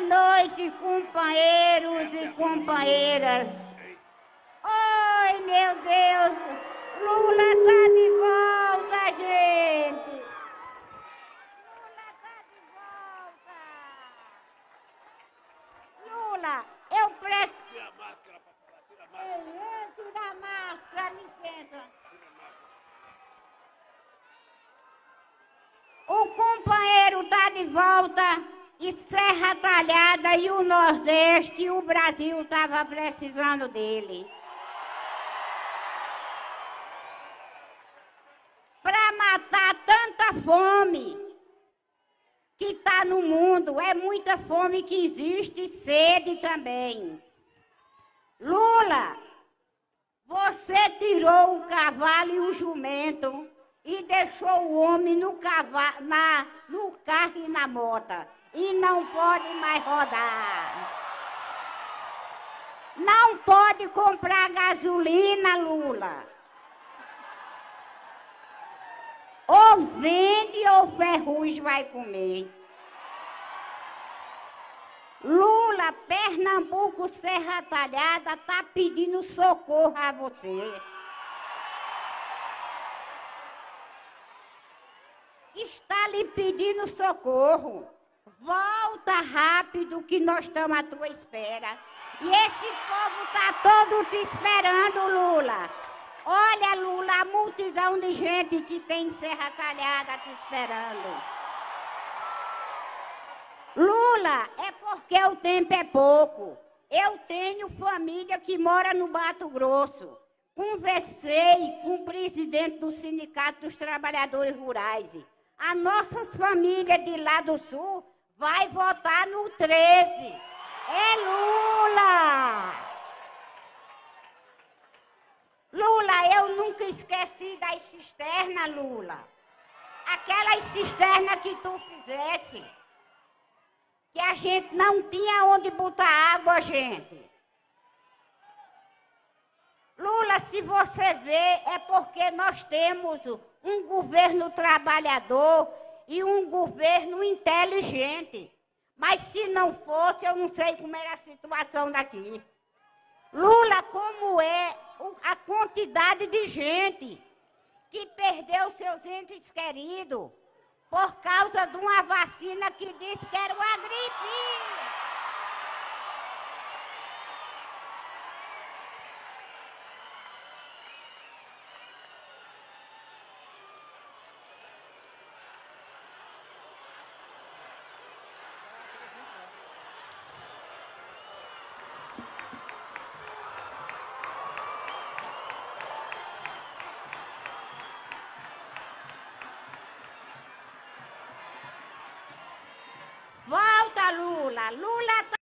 noite, companheiros e companheiras. Oi, meu Deus! Lula tá de volta, gente! Lula tá de volta! Lula, eu presto. Tira a máscara pra falar, tira a máscara. Tira a máscara, licença. O companheiro tá de volta e Serra Talhada e o Nordeste, e o Brasil tava precisando dele. Para matar tanta fome que tá no mundo, é muita fome que existe, e sede também. Lula, você tirou o cavalo e o jumento e deixou o homem no, cavalo, na, no carro e na moto. E não pode mais rodar. Não pode comprar gasolina, Lula. Ou vende ou ferrugem vai comer. Lula, Pernambuco, Serra Talhada, tá pedindo socorro a você. Está lhe pedindo socorro. Volta rápido que nós estamos à tua espera. E esse povo tá todo te esperando, Lula. Olha, Lula, a multidão de gente que tem em Serra Talhada te esperando. Lula, é porque o tempo é pouco. Eu tenho família que mora no Mato Grosso. Conversei com o presidente do Sindicato dos Trabalhadores Rurais. A nossa família de lá do Sul vai votar no 13. É Lula! Lula, eu nunca esqueci das cisternas, Lula. Aquelas cisternas que tu fizesse. Que a gente não tinha onde botar água, gente. Lula, se você vê, é porque nós temos um governo trabalhador e um governo inteligente. Mas se não fosse, eu não sei como era a situação daqui. Lula, como é a quantidade de gente que perdeu seus entes queridos por causa de uma vacina que disse que era uma gripe. Volta, Lula. Lula